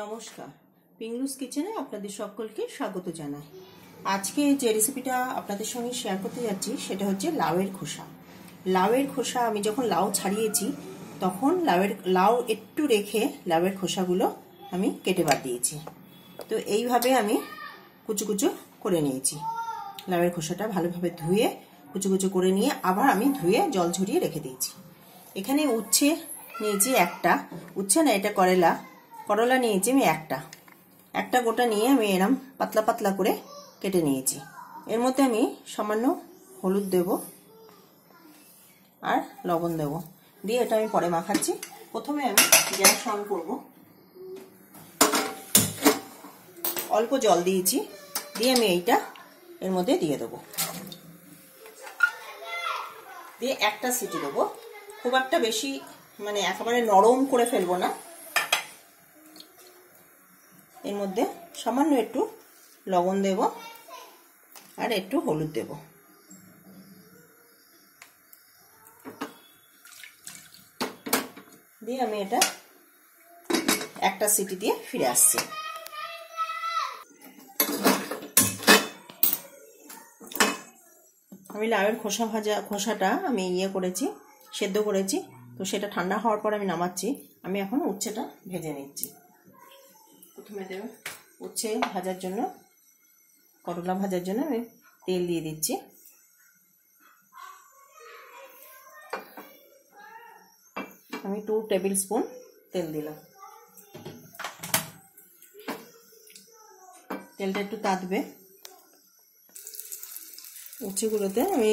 নমস্কার। পিংলুস কিচেনে আপনাদের সকলকে স্বাগত জানাই। আজকে যে রেসিপিটা আপনাদের সঙ্গে শেয়ার করতে যাচ্ছি, সেটা হচ্ছে লাউয়ের খোসা। লাউয়ের খোসা, আমি যখন লাউ ছাড়িয়েছি, তখন লাউয়ের, লাউ একটু রেখে লাউয়ের খোসাগুলো আমি কেটে বাদ দিয়েছি। তো এইভাবে আমি কুচু কুচু করে নিয়েছি। লাউয়ের খোসাটা ভালোভাবে ধুয়ে কুচু কুচু করে নিয়ে আবার আমি ধুয়ে জল ঝরিয়ে রেখে দিয়েছি। এখানে উচ্ছে নিয়েছি একটা। উচ্ছে না, এটা করেলা। করলা নিয়েছি আমি একটা। একটা গোটা নিয়ে আমি এরম পাতলা পাতলা করে কেটে নিয়েছি। এর মধ্যে আমি সামান্য হলুদ দেব আর লবণ দেব। দিয়ে এটা আমি পরে মাখাচ্ছি। প্রথমে আমি গ্যাস অন করব। অল্প জল দিয়েছি। দিয়ে আমি এইটা এর মধ্যে দিয়ে দেবো। দিয়ে একটা সিটি দেবো। খুব একটা বেশি মানে একেবারে নরম করে ফেলব না। এর মধ্যে সামান্য একটু লবণ দেব আর একটু হলুদ দেব। দিয়ে আমি এটা একটা সিটি দিয়ে ফিরে আসছি। আমি লাউয়ের খোসা ভাজা, খোসাটা আমি ইয়ে করেছি, সেদ্ধ করেছি, তো সেটা ঠান্ডা হওয়ার পর আমি নামাচ্ছি। আমি এখন উচ্ছেটা ভেজে নিচ্ছি। প্রথমে দেব উচ্ছে ভাজার জন্য, করলা ভাজার জন্য আমি তেল দিয়ে দিচ্ছি। আমি টু টেবিল স্পুন তেল দিলাম। তেলটা একটু তাঁতবে। উচ্ছেগুলোতে আমি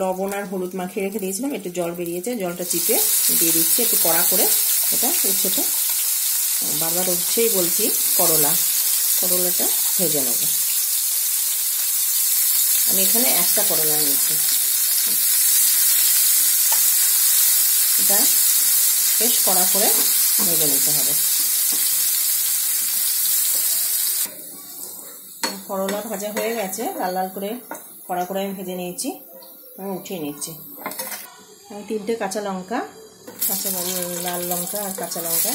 লবণ আর হলুদ মাখিয়ে রেখে দিয়েছিলাম, একটু জল বেরিয়েছে, জলটা চিপে দিয়ে দিচ্ছি, একটু কড়া করে এটা উচ্ছেটা বারবার উচ্ছেই বলছি, করলা। করলাটা ভেজে নেব। আমি এখানে একটা করলা নিয়েছি। এটা বেশ কড়া করে ভেজে নিতে হবে। করলা ভাজা হয়ে গেছে। লাল লাল করে কড়া করে আমি ভেজে নিয়েছি। আমি উঠিয়ে নিচ্ছি। আমি তিনটে কাঁচা লঙ্কা, কাঁচা লাল লঙ্কা আর কাঁচা লঙ্কা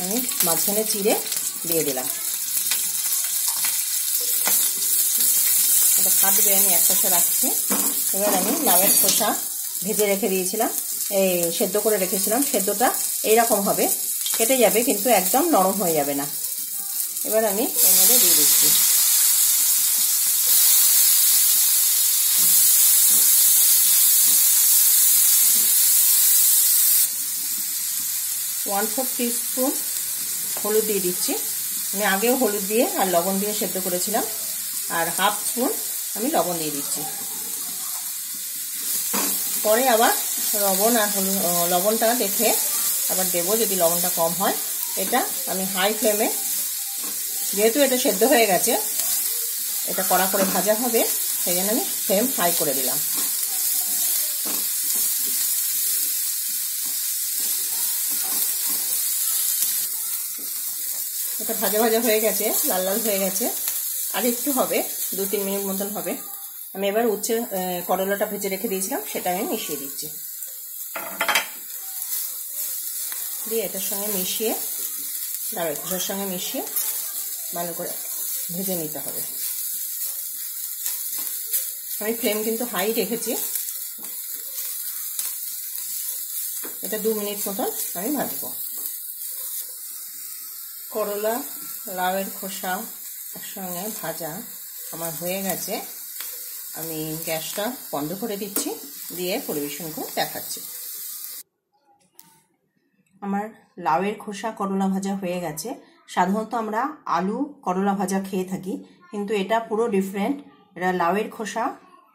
আমি মাঝখানে চিড়ে দিয়ে দিলাম। এটা ফাটবে আমি এক পাশে রাখছি। এবার আমি লাউয়ের খোসা ভেজে রেখে দিয়েছিলাম। এই সেদ্ধ করে রেখেছিলাম। সেদ্ধটা এইরকম হবে। কেটে যাবে, কিন্তু একদম নরম হয়ে যাবে না। এবার আমি এর মধ্যে দিয়ে দিচ্ছি। ওয়ান ফোর স্পুন হলুদ দিয়ে দিচ্ছি। আমি আগেও হলুদ দিয়ে আর লবণ দিয়ে সেদ্ধ করেছিলাম। আর হাফ স্পুন আমি লবণ দিয়ে দিচ্ছি। পরে আবার লবণ আর লবণটা দেখে আবার দেবো যদি লবণটা কম হয়। এটা আমি হাই ফ্লেমে, যেহেতু এটা সেদ্ধ হয়ে গেছে, এটা কড়া করে ভাজা হবে, সেই জন্য আমি ফ্লেম হাই করে দিলাম। এটা ভাজা ভাজা হয়ে গেছে, লাল লাল হয়ে গেছে। আর একটু হবে, দু তিন মিনিট মতন হবে। আমি এবার উচ্ছে করলাটা ভেজে রেখে দিয়েছিলাম, সেটা আমি মিশিয়ে দিচ্ছি। দিয়ে এটার সঙ্গে মিশিয়ে লাউয়ের খোসার সঙ্গে মিশিয়ে ভালো করে ভেজে নিতে হবে। আমি ফ্লেম কিন্তু হাই রেখেছি। এটা দু মিনিট মতন আমি ভাজবো। করলা, লাউয়ের খোসা একসঙ্গে ভাজা আমার হয়ে গেছে। আমি গ্যাসটা বন্ধ করে দিচ্ছি, দিয়ে পরিবেশন করে দেখাচ্ছি। আমার লাউয়ের খোসা করলা ভাজা হয়ে গেছে। সাধারণত আমরা আলু করলা ভাজা খেয়ে থাকি, কিন্তু এটা পুরো ডিফারেন্ট এটা লাউয়ের খোসা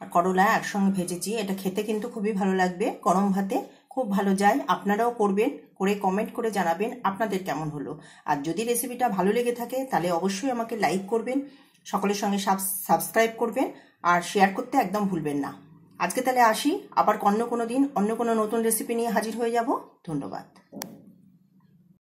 আর করলা একসঙ্গে ভেজেছি, এটা খেতে কিন্তু খুবই ভালো লাগবে। গরম ভাতে খুব ভালো যায়, আপনারাও করবেন, করে কমেন্ট করে জানাবেন আপনাদের কেমন হলো। আর যদি রেসিপিটা ভালো লেগে থাকে, তাহলে অবশ্যই আমাকে লাইক করবেন, সকলের সঙ্গে সাবস্ক্রাইব করবেন, আর শেয়ার করতে একদম ভুলবেন না। আজকে তাহলে আসি, আবার অন্য কোনো দিন, অন্য কোনো নতুন রেসিপি নিয়ে হাজির হয়ে যাব। ধন্যবাদ।